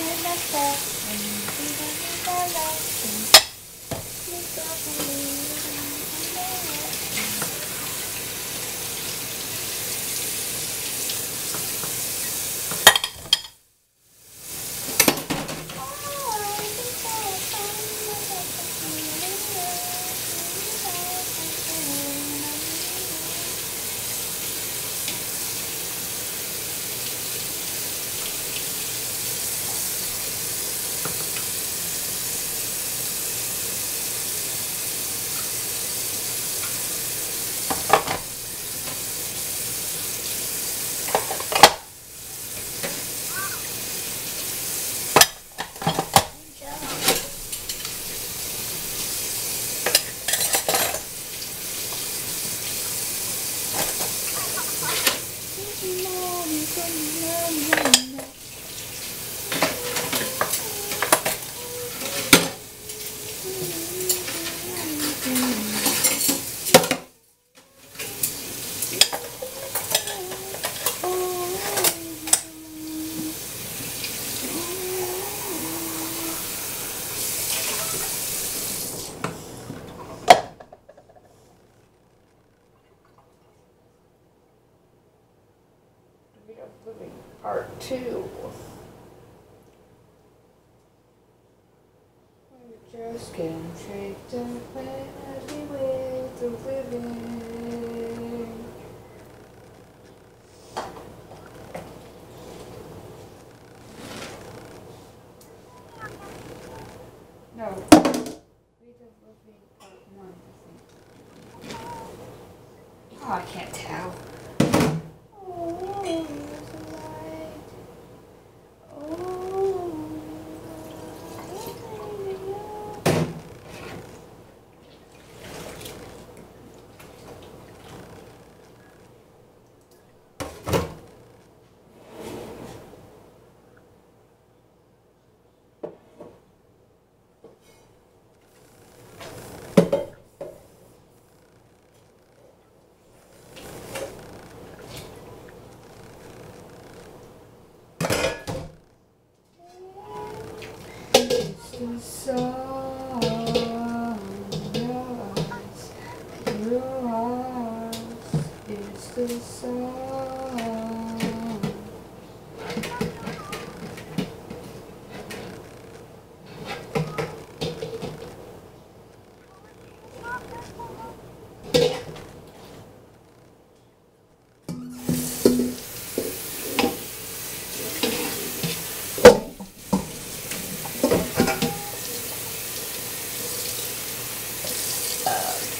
Good you. Living Part 2. We just can't shake the fantasy with the living. No. Way of Living Part 1, I think. Oh, I can't tell. Your eyes. It's the song. Oh, this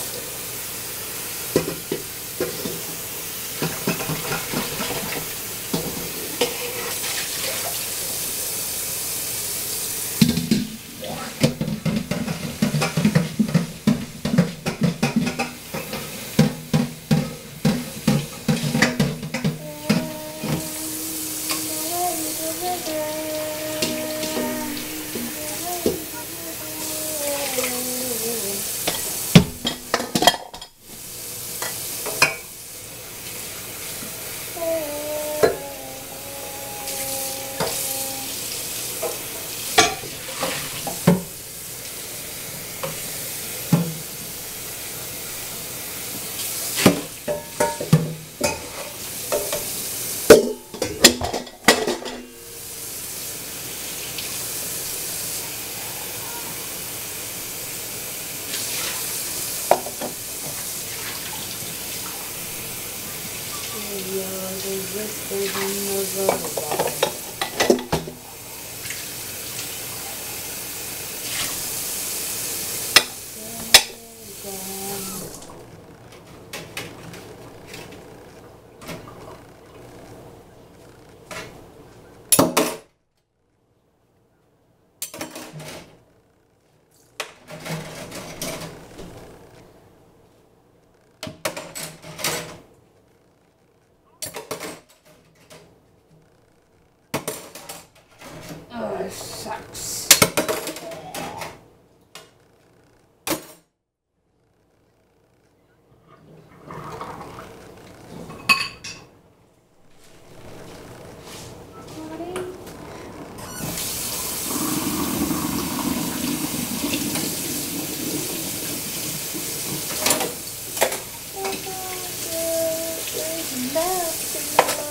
sucks. all back together. Just This sucks. love, love.